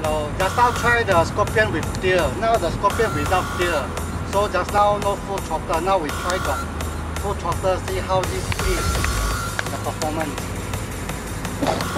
Hello. Just now try the scorpion with tail. Now the scorpion without tail. So just now no full throttle. Now we try got full throttle. See how this is the performance.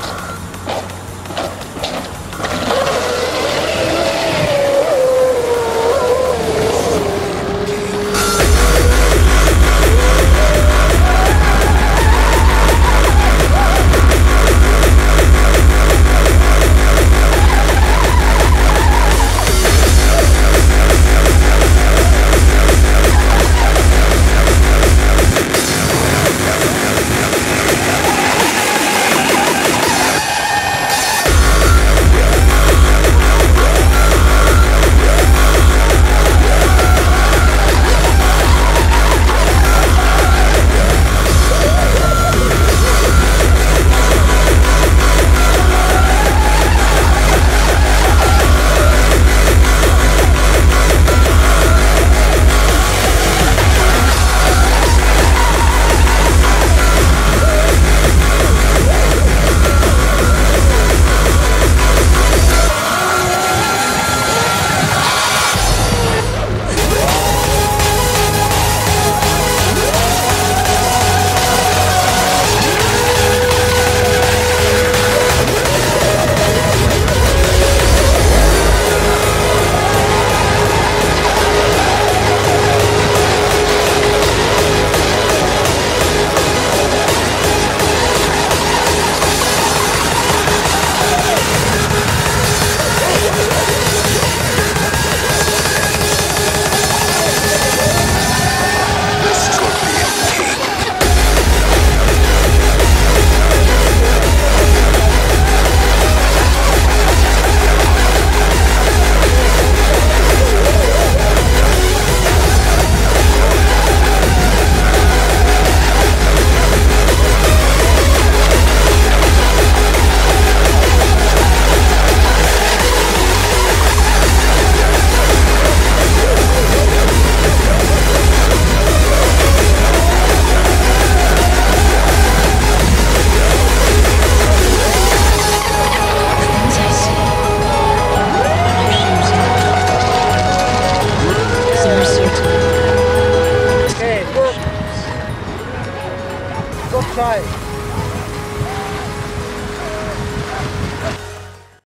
Gott sei.